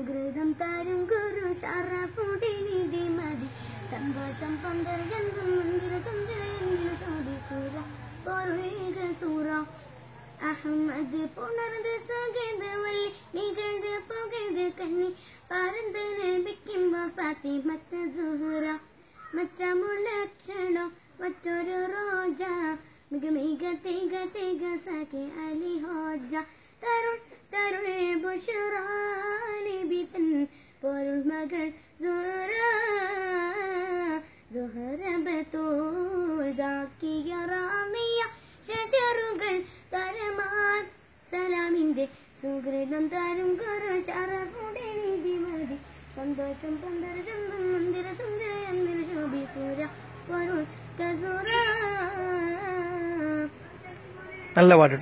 അനുഗ്രഹം തരും ഗുരു ശറഫുടെ നിധി മതി. സന്തോഷം പന്തരകന്തം മന്ദിര ചന്ദ്രേന്ദ്ര സൂര അഹമ്മദ് പുണർന്ന് സുഗന്ധവല്ലി നികഴ്ന്ന് പുകഴ്ന്ന് കണ്ണി. പറന്ന് ലഭിക്കുമ്പോ ഫാത്തിമത്ത് സുഹുറ. മച്ചമുള്ളക്ഷണോ മറ്റൊരു റോജ. മിക മിക തിക തിക സഖി അലി ഹോജ. തരുൺ തരുണേ ബുഷറ. പൊരുൾ മകൾ സുഹറ സുഹറ ബത്തൂദാക്കിയ റാമിയ ഷജറുകൾ തരമാൻ സലാമിന്റെ സുഹൃതം തരും ശറഫുടെ നിധി മതി സന്തോഷം പന്തരജം മന്ദിര സുന്ദര എന്തിര ശോഭി സൂര പൊരുൾ കസൂര. നല്ല പാട്ട്